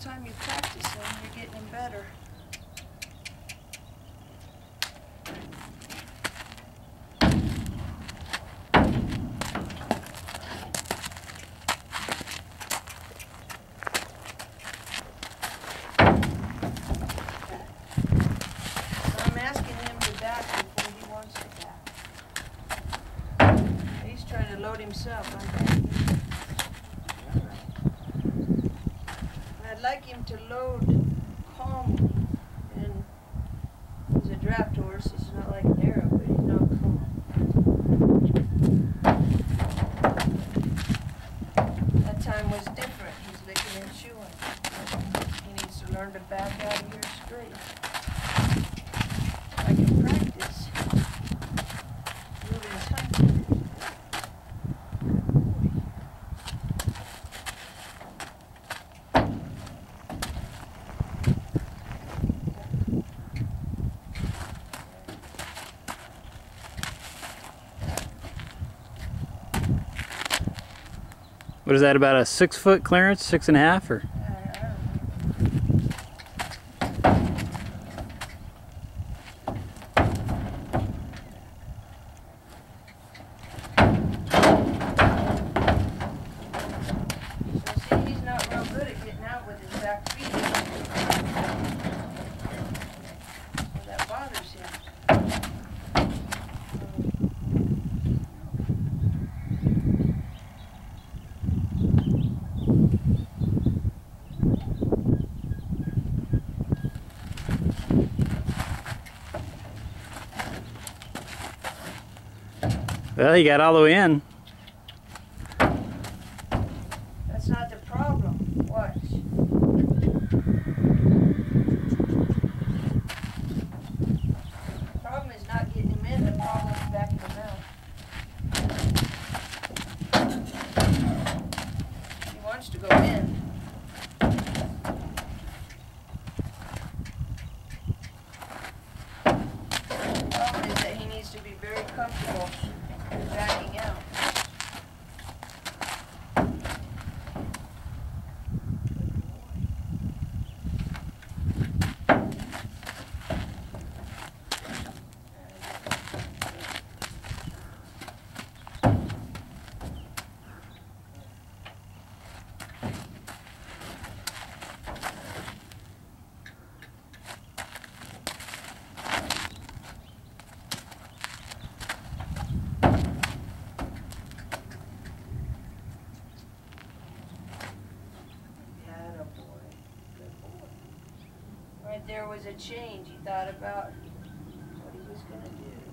time you practice them, you're getting them better. I'm asking him to back before he wants to back. He's trying to load himself. I'm backing. I'd like him to load calmly. And he's a draft horse. He's not like an Arab, but he's not calm. That time was different. He's licking and chewing. He needs to learn to back out of here straight. What is that, about a six foot clearance, six and a half, or? Well, he got all the way in. That's not the problem. Watch. The problem is not getting him in, the problem is backing him out. He wants to go in. The problem is that he needs to be very comfortable backing out. Attaboy. Good boy. Right there was a change. He thought about what he was gonna do.